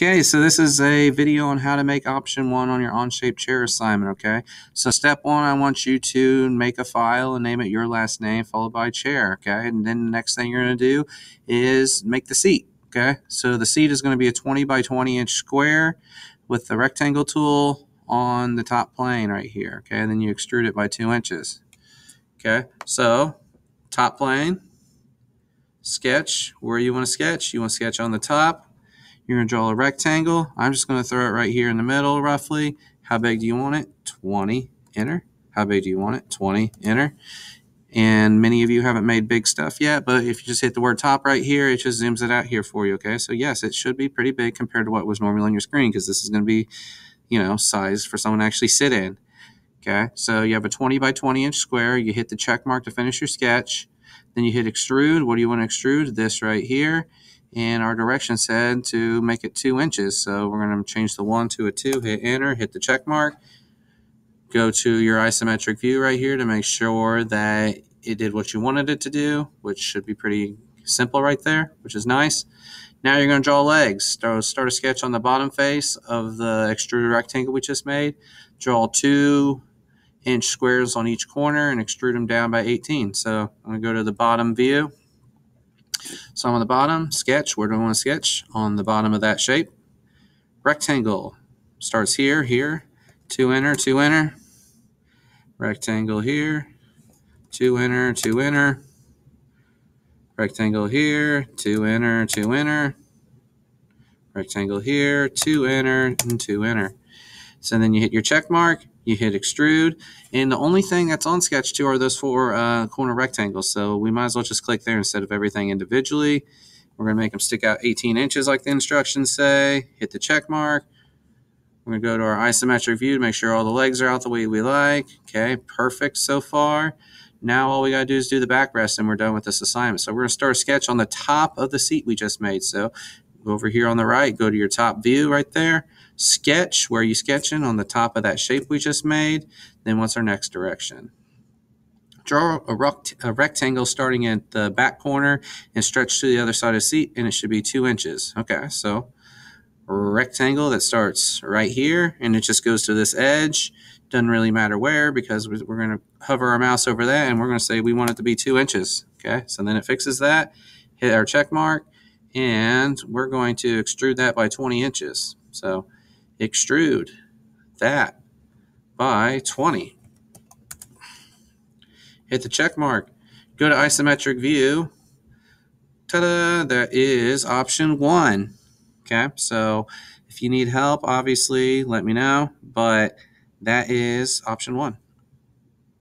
Okay, so this is a video on how to make option one on your Onshape chair assignment, okay? So step one, I want you to make a file and name it your last name followed by chair, okay? And then the next thing you're gonna do is make the seat, okay? So the seat is gonna be a 20 by 20 inch square with the rectangle tool on the top plane right here, okay? And then you extrude it by two inches, okay? So top plane, sketch where you wanna sketch. You wanna sketch on the top, you're going to draw a rectangle. I'm just going to throw it right here in the middle roughly. How big do you want it? 20, enter. How big do you want it? 20, enter. And many of you haven't made big stuff yet, but if you just hit the word top right here, it just zooms it out here for you, okay? So yes, it should be pretty big compared to what was normally on your screen because this is going to be, you know, size for someone to actually sit in. Okay, so you have a 20 by 20 inch square. You hit the check mark to finish your sketch. Then you hit extrude. What do you want to extrude? This right here and our direction said to make it two inches. So we're going to change the one to a two, hit enter, hit the check mark, go to your isometric view right here to make sure that it did what you wanted it to do, which should be pretty simple right there, which is nice. Now you're going to draw legs. Start, start a sketch on the bottom face of the extruded rectangle we just made. Draw two inch squares on each corner and extrude them down by 18. So I'm going to go to the bottom view so I'm on the bottom, sketch, where do I want to sketch? On the bottom of that shape. Rectangle starts here, here, two enter, two enter. Rectangle here, two enter, two enter. Rectangle here, two enter, two enter. Rectangle here, two enter, and two enter. So then you hit your check mark, you hit extrude, and the only thing that's on sketch 2 are those four uh, corner rectangles. So we might as well just click there instead of everything individually. We're going to make them stick out 18 inches like the instructions say. Hit the check mark. We're going to go to our isometric view to make sure all the legs are out the way we like. Okay, perfect so far. Now all we got to do is do the backrest and we're done with this assignment. So we're going to start a sketch on the top of the seat we just made. So over here on the right, go to your top view right there sketch, where are you sketching on the top of that shape we just made. Then what's our next direction? Draw a, rect a rectangle starting at the back corner and stretch to the other side of the seat, and it should be two inches. Okay, so rectangle that starts right here, and it just goes to this edge. Doesn't really matter where because we're going to hover our mouse over that, and we're going to say we want it to be two inches. Okay, so then it fixes that. Hit our check mark, and we're going to extrude that by 20 inches. So extrude that by 20. Hit the check mark. Go to isometric view. Ta-da! That is option one. Okay, so if you need help, obviously let me know, but that is option one.